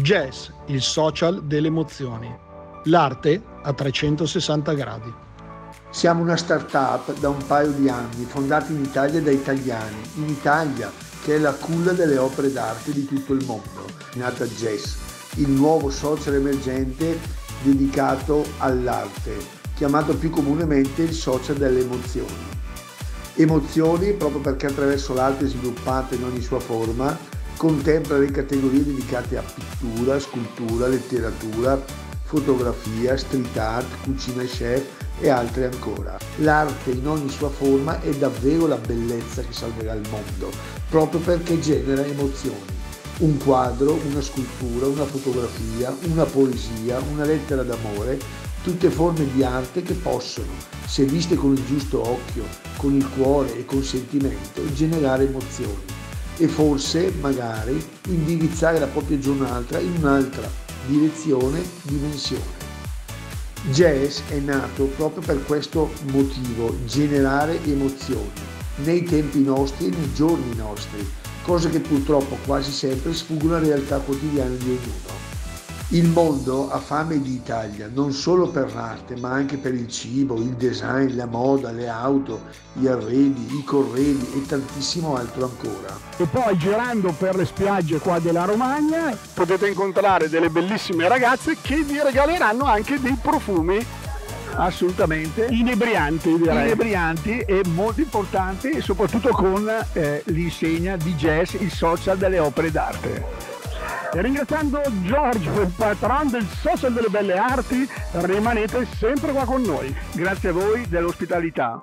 Jazz, il social delle emozioni. L'arte a 360 gradi. Siamo una start-up da un paio di anni, fondata in Italia da italiani, in Italia che è la culla delle opere d'arte di tutto il mondo, nata Jazz, il nuovo social emergente dedicato all'arte, chiamato più comunemente il social delle emozioni. Emozioni proprio perché attraverso l'arte sviluppata in ogni sua forma contempla le categorie dedicate a pittura, scultura, letteratura, fotografia, street art, cucina chef e altre ancora. L'arte in ogni sua forma è davvero la bellezza che salverà il mondo, proprio perché genera emozioni. Un quadro, una scultura, una fotografia, una poesia, una lettera d'amore, tutte forme di arte che possono, se viste con il giusto occhio, con il cuore e con sentimento, generare emozioni e forse, magari, indirizzare la propria giornata in un'altra direzione, dimensione. Jazz è nato proprio per questo motivo, generare emozioni, nei tempi nostri e nei giorni nostri, cose che purtroppo quasi sempre sfuggono alla realtà quotidiana di ognuno. Il mondo ha fame di Italia, non solo per l'arte, ma anche per il cibo, il design, la moda, le auto, gli arredi, i corredi e tantissimo altro ancora. E poi girando per le spiagge qua della Romagna potete incontrare delle bellissime ragazze che vi regaleranno anche dei profumi. Assolutamente. Inebrianti direi. Inebrianti e molto importanti soprattutto con eh, l'insegna di jazz il social delle opere d'arte e ringraziando Giorgio, il patron del Social delle Belle Arti, rimanete sempre qua con noi. Grazie a voi dell'ospitalità.